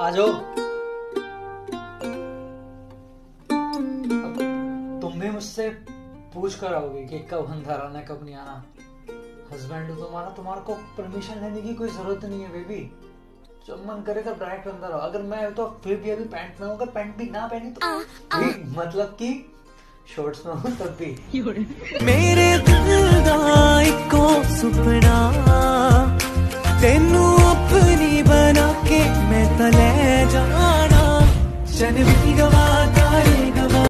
आ जाओ। तुम भी मुझसे पूछ कर आओगे कि कब अंदर आना कब नहीं आना हस्बैंड हो तो तुम्हारा तुम्हारे को परमिशन लेने की कोई ज़रूरत नहीं है बेबी जो मन करेगा डायरेक्ट अंदर आओ। अगर मैं तो फिर भी अभी पैंट में हूँ अगर पैंट भी ना पहनी तो आ, आ, भी मतलब कि शॉर्ट्स में हूँ तब भी। मेरे दिल को सुपना तेन Seni bir gidemem